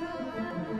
Música